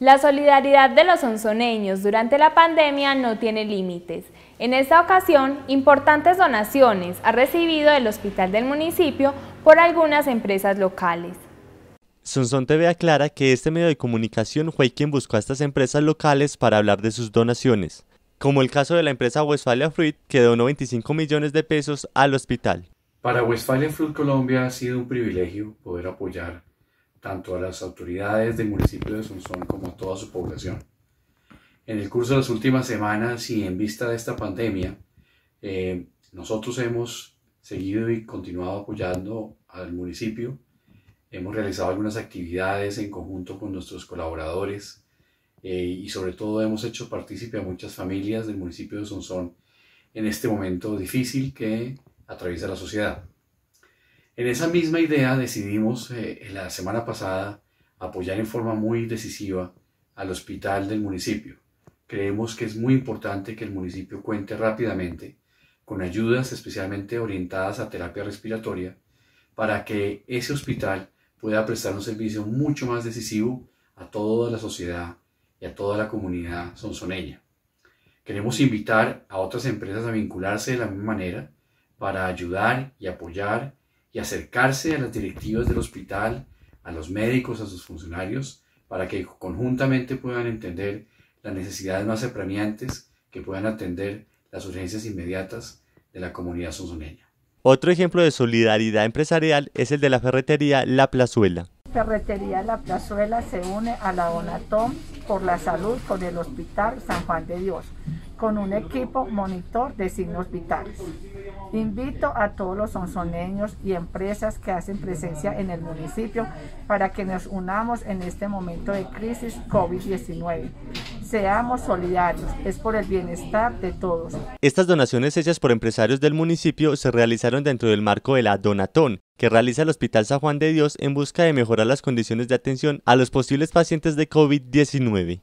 La solidaridad de los onzoneños durante la pandemia no tiene límites. En esta ocasión, importantes donaciones ha recibido el hospital del municipio por algunas empresas locales. Sonson TV aclara que este medio de comunicación fue quien buscó a estas empresas locales para hablar de sus donaciones, como el caso de la empresa Westfalia Fruit que donó 25 millones de pesos al hospital. Para Westfalia Fruit Colombia ha sido un privilegio poder apoyar tanto a las autoridades del municipio de Sonsón como a toda su población. En el curso de las últimas semanas y en vista de esta pandemia, eh, nosotros hemos seguido y continuado apoyando al municipio. Hemos realizado algunas actividades en conjunto con nuestros colaboradores eh, y sobre todo hemos hecho partícipe a muchas familias del municipio de Sonsón en este momento difícil que atraviesa la sociedad. En esa misma idea decidimos eh, la semana pasada apoyar en forma muy decisiva al hospital del municipio. Creemos que es muy importante que el municipio cuente rápidamente con ayudas especialmente orientadas a terapia respiratoria para que ese hospital pueda prestar un servicio mucho más decisivo a toda la sociedad y a toda la comunidad sonsoneña. Queremos invitar a otras empresas a vincularse de la misma manera para ayudar y apoyar y acercarse a las directivas del hospital, a los médicos, a sus funcionarios, para que conjuntamente puedan entender las necesidades más apremiantes, que puedan atender las urgencias inmediatas de la comunidad sonsoneña. Otro ejemplo de solidaridad empresarial es el de la ferretería La Plazuela. Ferretería La Plazuela se une a la Donatón por la salud con el Hospital San Juan de Dios con un equipo monitor de signos vitales. Invito a todos los onzoneños y empresas que hacen presencia en el municipio para que nos unamos en este momento de crisis COVID-19. Seamos solidarios, es por el bienestar de todos. Estas donaciones hechas por empresarios del municipio se realizaron dentro del marco de la Donatón, que realiza el Hospital San Juan de Dios en busca de mejorar las condiciones de atención a los posibles pacientes de COVID-19.